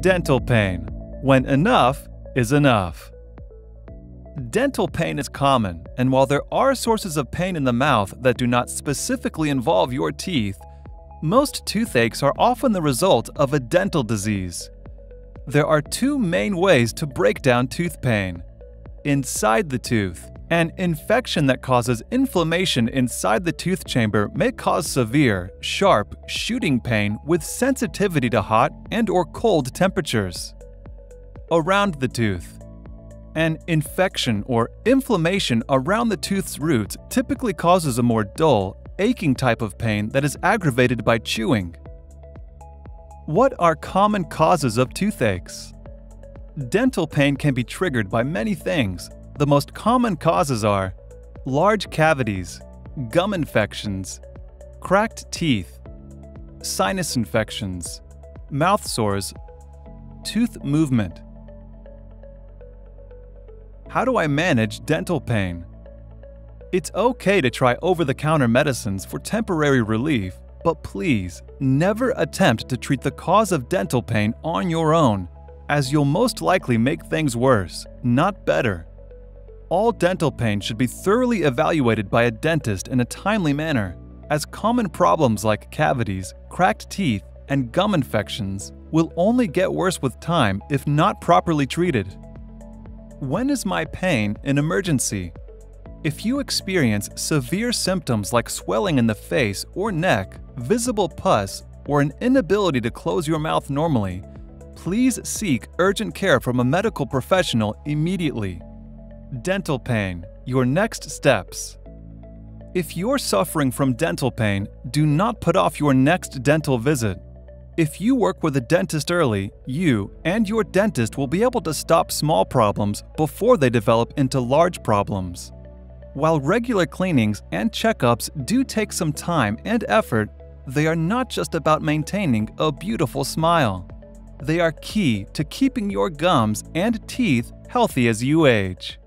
Dental pain. When enough is enough. Dental pain is common, and while there are sources of pain in the mouth that do not specifically involve your teeth, most toothaches are often the result of a dental disease. There are two main ways to break down tooth pain. Inside the tooth, an infection that causes inflammation inside the tooth chamber may cause severe, sharp, shooting pain with sensitivity to hot and or cold temperatures. Around the tooth, an infection or inflammation around the tooth's roots typically causes a more dull, aching type of pain that is aggravated by chewing. What are common causes of toothaches? Dental pain can be triggered by many things. The most common causes are large cavities, gum infections, cracked teeth, sinus infections, mouth sores, tooth movement. How do I manage dental pain? It's okay to try over the counter medicines for temporary relief, but please never attempt to treat the cause of dental pain on your own, as you'll most likely make things worse, not better. All dental pain should be thoroughly evaluated by a dentist in a timely manner, as common problems like cavities, cracked teeth, and gum infections will only get worse with time if not properly treated. When is my pain an emergency? If you experience severe symptoms like swelling in the face or neck, visible pus, or an inability to close your mouth normally, please seek urgent care from a medical professional immediately. Dental pain, your next steps. If you're suffering from dental pain, do not put off your next dental visit. If you work with a dentist early, you and your dentist will be able to stop small problems before they develop into large problems. While regular cleanings and checkups do take some time and effort, they are not just about maintaining a beautiful smile. They are key to keeping your gums and teeth healthy as you age.